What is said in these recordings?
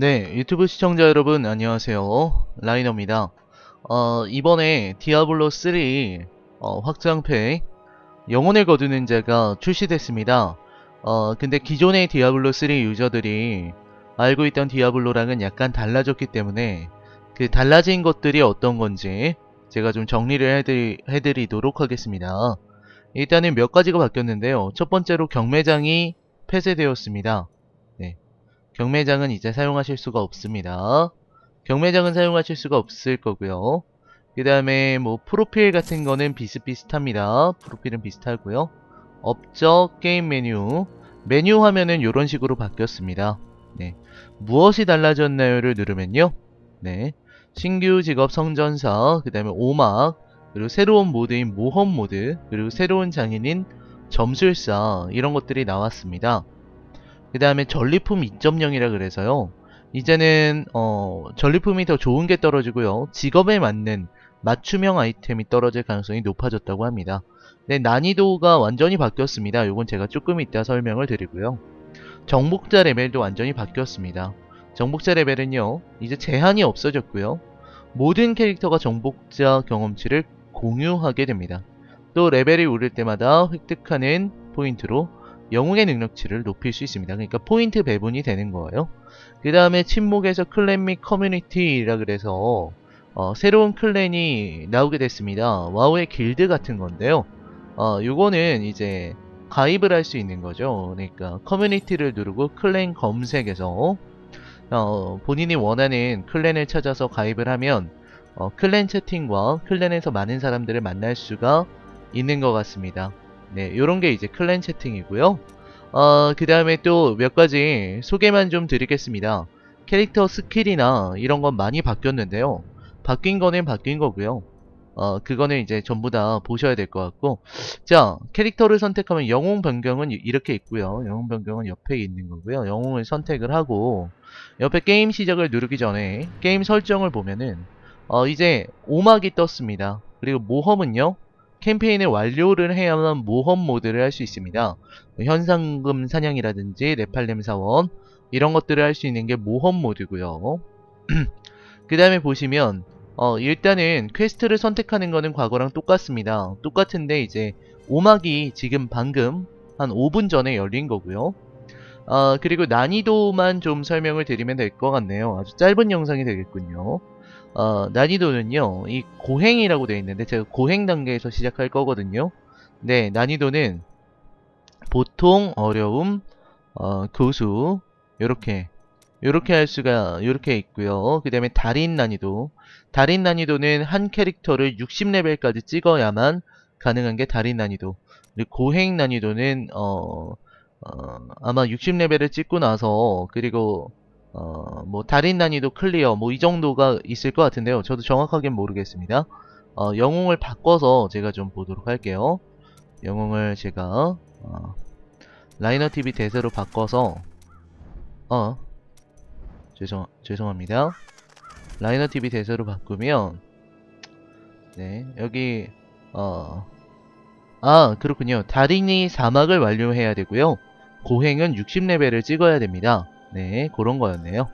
네, 유튜브 시청자 여러분 안녕하세요. 라이너입니다. 어, 이번에 디아블로 3 어, 확장팩 영혼을 거두는 자가 출시됐습니다. 어, 근데 기존의 디아블로 3 유저들이 알고 있던 디아블로랑은 약간 달라졌기 때문에 그 달라진 것들이 어떤 건지 제가 좀 정리를 해드리, 해드리도록 하겠습니다. 일단은 몇 가지가 바뀌었는데요. 첫 번째로 경매장이 폐쇄되었습니다. 네. 경매장은 이제 사용하실 수가 없습니다. 경매장은 사용하실 수가 없을 거고요. 그 다음에 뭐 프로필 같은 거는 비슷비슷합니다. 프로필은 비슷하고요. 업적 게임 메뉴 메뉴 화면은 이런 식으로 바뀌었습니다. 네. 무엇이 달라졌나요를 누르면요. 네. 신규 직업 성전사, 그 다음에 오막, 그리고 새로운 모드인 모험 모드, 그리고 새로운 장인인 점술사 이런 것들이 나왔습니다. 그 다음에 전리품 2.0이라 그래서요. 이제는 어, 전리품이 더 좋은 게 떨어지고요. 직업에 맞는 맞춤형 아이템이 떨어질 가능성이 높아졌다고 합니다. 네, 난이도가 완전히 바뀌었습니다. 이건 제가 조금 이따 설명을 드리고요. 정복자 레벨도 완전히 바뀌었습니다. 정복자 레벨은요, 이제 제한이 없어졌고요. 모든 캐릭터가 정복자 경험치를 공유하게 됩니다. 또 레벨이 오를 때마다 획득하는 포인트로 영웅의 능력치를 높일 수 있습니다. 그러니까 포인트 배분이 되는 거예요. 그 다음에 친목에서 클랜 및 커뮤니티라 그래서 어, 새로운 클랜이 나오게 됐습니다. 와우의 길드 같은 건데요. 어, 요거는 이제 가입을 할 수 있는 거죠. 그러니까 커뮤니티를 누르고 클랜 검색에서 어, 본인이 원하는 클랜을 찾아서 가입을 하면 어, 클랜 채팅과 클랜에서 많은 사람들을 만날 수가 있는 것 같습니다. 네, 요런 게 이제 클랜 채팅이고요. 어, 그 다음에 또 몇 가지 소개만 좀 드리겠습니다. 캐릭터 스킬이나 이런 건 많이 바뀌었는데요. 바뀐 거는 바뀐 거고요. 어, 그거는 이제 전부 다 보셔야 될 것 같고. 자, 캐릭터를 선택하면 영웅 변경은 이렇게 있고요. 영웅 변경은 옆에 있는 거고요. 영웅을 선택을 하고, 옆에 게임 시작을 누르기 전에 게임 설정을 보면은, 어, 이제 오막이 떴습니다. 그리고 모험은요, 캠페인을 완료를 해야만 모험 모드를 할 수 있습니다. 현상금 사냥이라든지 네팔렘 사원 이런 것들을 할 수 있는 게 모험 모드고요. 그 다음에 보시면 어, 일단은 퀘스트를 선택하는 거는 과거랑 똑같습니다. 똑같은데 이제 오막이 지금 방금 한 5분 전에 열린 거고요. 어, 그리고 난이도만 좀 설명을 드리면 될 것 같네요. 아주 짧은 영상이 되겠군요. 어, 난이도는요, 이 고행이라고 되어 있는데, 제가 고행 단계에서 시작할 거거든요. 네, 난이도는 보통, 어려움, 어, 교수, 요렇게, 요렇게 할 수가, 요렇게 있고요. 그 다음에 달인 난이도. 달인 난이도는 한 캐릭터를 60레벨까지 찍어야만 가능한 게 달인 난이도. 그리고 고행 난이도는, 어, 어, 아마 60레벨을 찍고 나서, 그리고, 어, 뭐, 달인 난이도 클리어, 뭐, 이 정도가 있을 것 같은데요. 저도 정확하게는 모르겠습니다. 어, 영웅을 바꿔서 제가 좀 보도록 할게요. 영웅을 제가, 어, 라이너 TV 대세로 바꿔서, 어, 죄송, 죄송합니다. 라이너 TV 대세로 바꾸면, 네, 여기, 어, 아, 그렇군요. 달인이 사막을 완료해야 되고요. 고행은 60레벨을 찍어야 됩니다. 네, 그런 거였네요.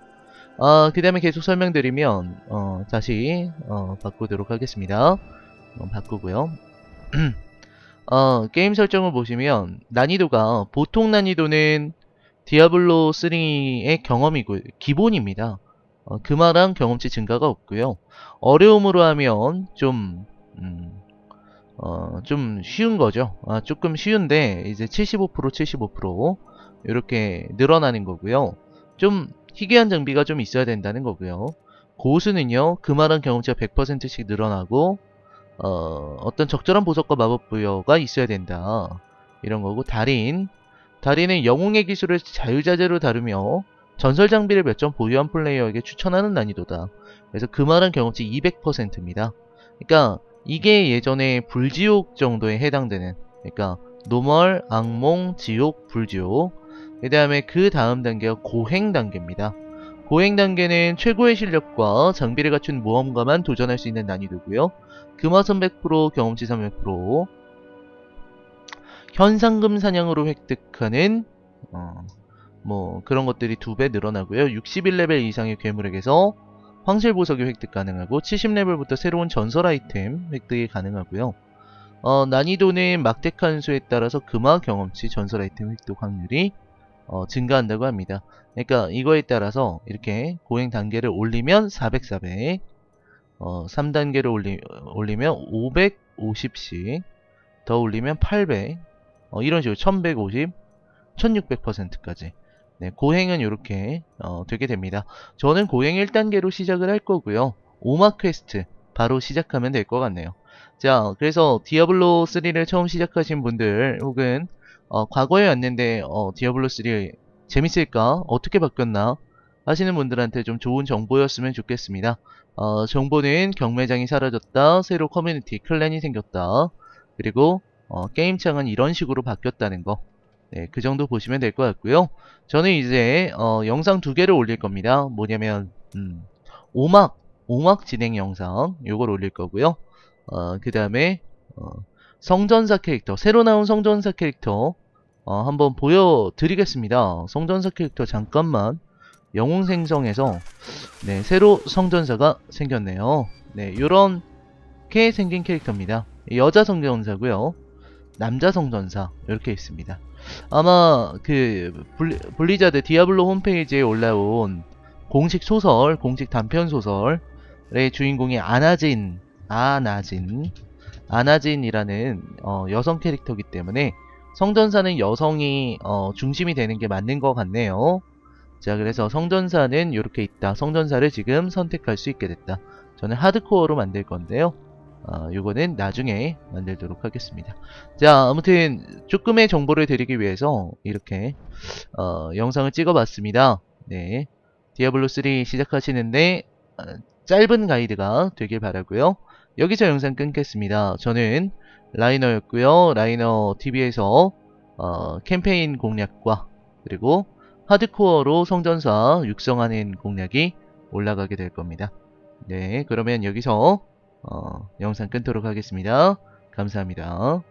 어, 그 다음에 계속 설명드리면, 어, 다시, 어, 바꾸도록 하겠습니다. 어, 바꾸고요. 어, 게임 설정을 보시면, 난이도가, 보통 난이도는 디아블로 3의 경험이고, 기본입니다. 어, 그만한 경험치 증가가 없고요. 어려움으로 하면, 좀, 음, 어, 좀 쉬운 거죠. 아, 조금 쉬운데, 이제 75%, 75%, 이렇게 늘어나는 거고요. 좀 희귀한 장비가 좀 있어야 된다는 거고요. 고수는요, 그만한 경험치가 100%씩 늘어나고, 어, 어떤 적절한 보석과 마법 부여가 있어야 된다. 이런 거고, 달인. 달인은 영웅의 기술을 자유자재로 다루며, 전설 장비를 몇 점 보유한 플레이어에게 추천하는 난이도다. 그래서 그만한 경험치 200%입니다. 그러니까, 이게 예전에 불지옥 정도에 해당되는, 그러니까, 노멀, 악몽, 지옥, 불지옥, 그 다음에 그 다음 단계가 고행 단계입니다. 고행 단계는 최고의 실력과 장비를 갖춘 모험가만 도전할 수 있는 난이도고요. 금화선 100%, 경험치 300%, 현상금 사냥으로 획득하는 어, 뭐 그런 것들이 두 배 늘어나고요. 61레벨 이상의 괴물에게서 황실 보석이 획득 가능하고 70레벨부터 새로운 전설 아이템 획득이 가능하고요. 어, 난이도는 막대한 수에 따라서 금화 경험치 전설 아이템 획득 확률이 어, 증가한다고 합니다. 그러니까 이거에 따라서 이렇게 고행 단계를 올리면 400, 400, 어, 3단계를 올리, 올리면 550씩, 더 올리면 800, 어, 이런 식으로 1150, 1600%까지. 네, 고행은 이렇게 어, 되게 됩니다. 저는 고행 1단계로 시작을 할 거고요. 오막 퀘스트 바로 시작하면 될 것 같네요. 자, 그래서 디아블로 3를 처음 시작하신 분들 혹은 어, 과거에 했는데 어, 디아블로 3 재밌을까? 어떻게 바뀌었나? 하시는 분들한테 좀 좋은 정보였으면 좋겠습니다. 어, 정보는 경매장이 사라졌다, 새로 커뮤니티 클랜이 생겼다, 그리고 어, 게임창은 이런 식으로 바뀌었다는 거. 네, 그 정도 보시면 될 것 같고요. 저는 이제 어, 영상 두 개를 올릴 겁니다. 뭐냐면 음, 오막 오막 진행 영상 요걸 올릴 거고요. 어, 그 다음에 어, 성전사 캐릭터 새로 나온 성전사 캐릭터 어, 한번 보여드리겠습니다. 성전사 캐릭터 잠깐만 영웅 생성해서 네, 새로 성전사가 생겼네요. 네, 요런 게 생긴 캐릭터입니다. 여자 성전사고요. 남자 성전사 이렇게 있습니다. 아마 그 블리, 자드 디아블로 홈페이지에 올라온 공식 소설, 공식 단편 소설의 주인공이 아나진, 아나진, 아나진이라는 어, 여성 캐릭터이기 때문에 성전사는 여성이 어, 중심이 되는 게 맞는 것 같네요. 자 그래서 성전사는 이렇게 있다. 성전사를 지금 선택할 수 있게 됐다. 저는 하드코어로 만들 건데요. 어, 요거는 나중에 만들도록 하겠습니다. 자, 아무튼 조금의 정보를 드리기 위해서 이렇게 어, 영상을 찍어봤습니다. 네, 디아블로3 시작하시는데 어, 짧은 가이드가 되길 바라고요. 여기서 영상 끊겠습니다. 저는 라이너였고요. 라이너 TV에서 어, 캠페인 공략과 그리고 하드코어로 성전사 육성하는 공략이 올라가게 될 겁니다. 네, 그러면 여기서 어, 영상 끊도록 하겠습니다. 감사합니다.